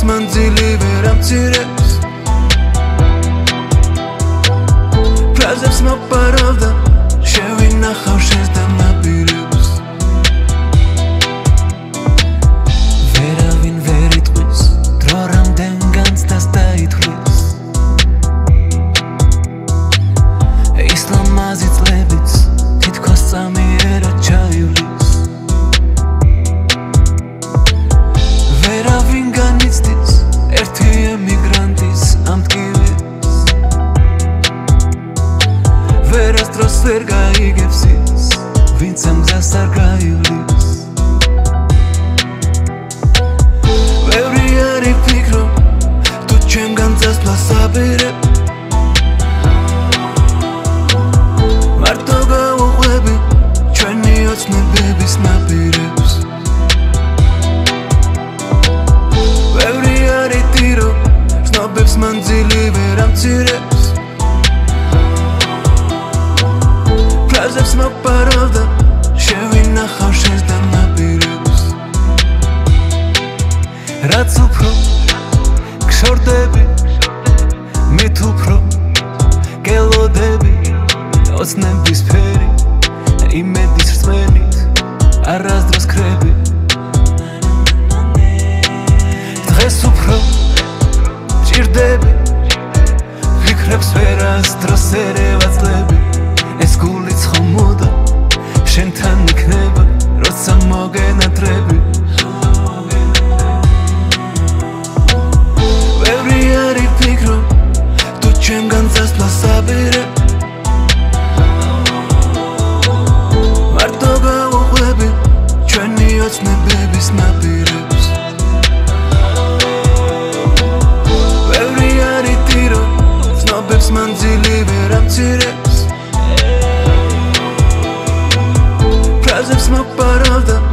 ცნობებს მანძილი ვერ ამცირებს ფრაზებს მოპარავდა ვერ გაიგებს ის ვინც ამძას არ გაივლის. ვერი არი ფიქრო თუ ჩემ განძას ფასაბერე. მარტო გაუყვები ჩვენი ოცნებების ნაპირებს. ვერი არი ტირო სნობებს მანძილი ვერ ამცირებს ფაზებს მოპარავდა შევინახავ შენს დამაპირებს რაც უფრო გშორდები მით უფრო გელოდები ოცნების ფერი იმედის რწმენით არასდროს ხრები დღეს უფრო ჭირდები ფიქრებს ვერასდროს ერევაცლები as I've smoked part of